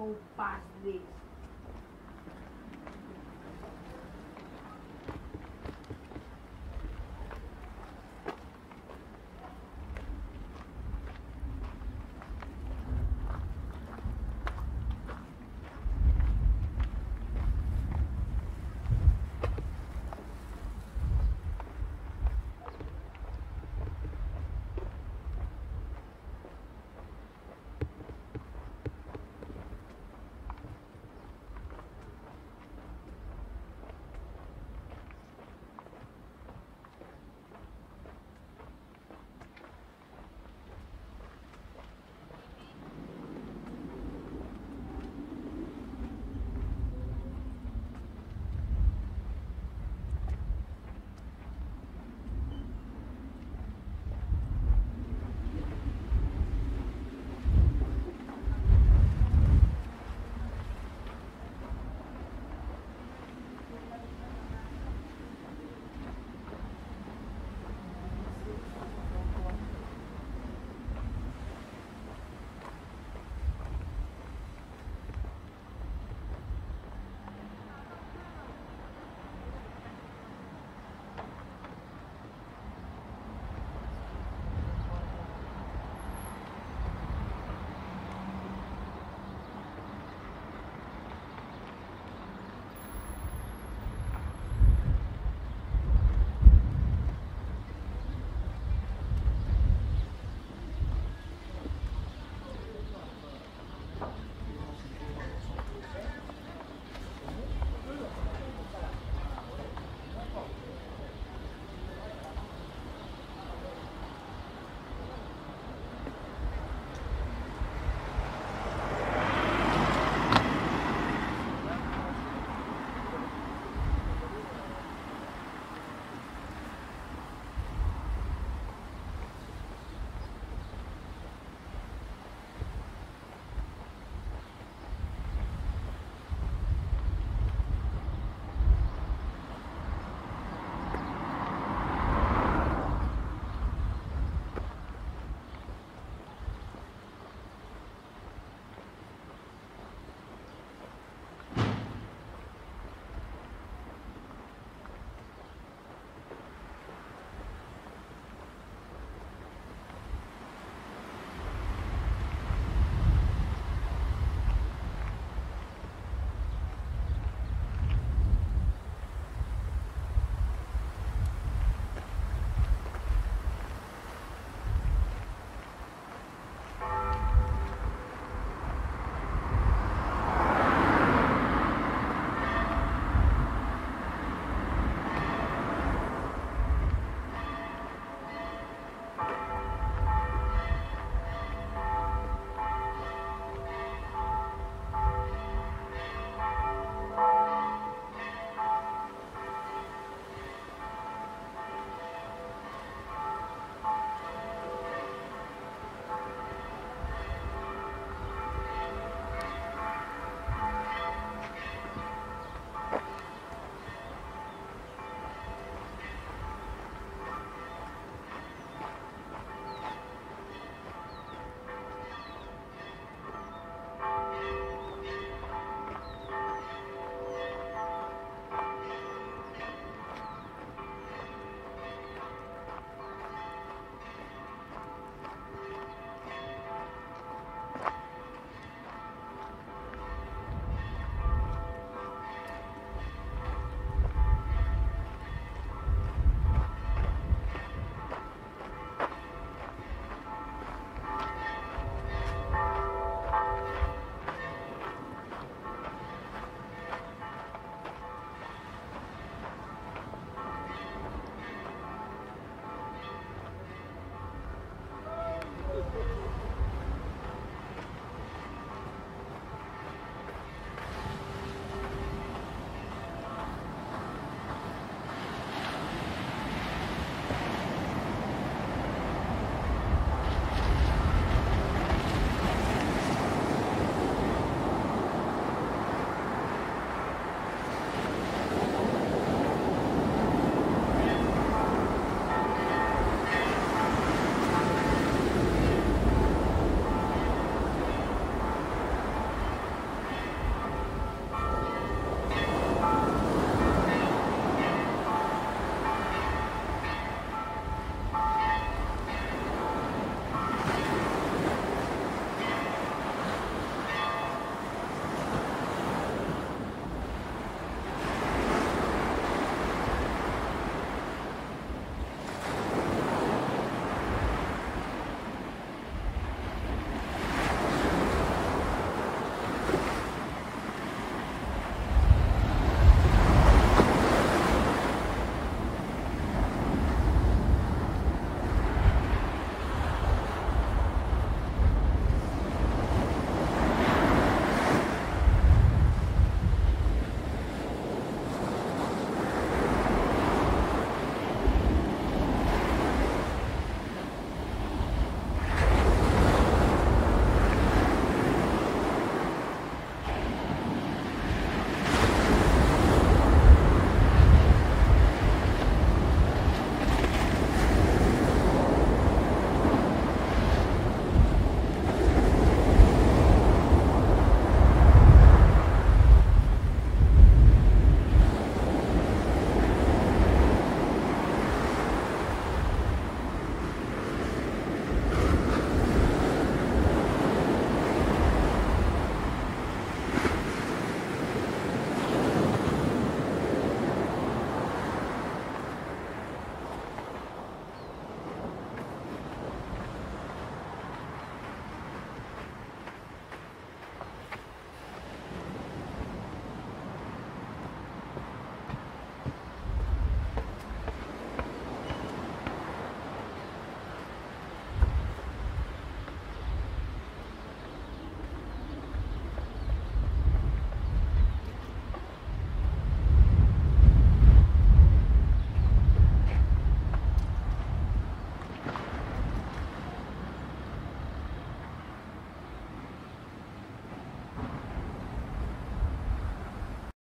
com o padre.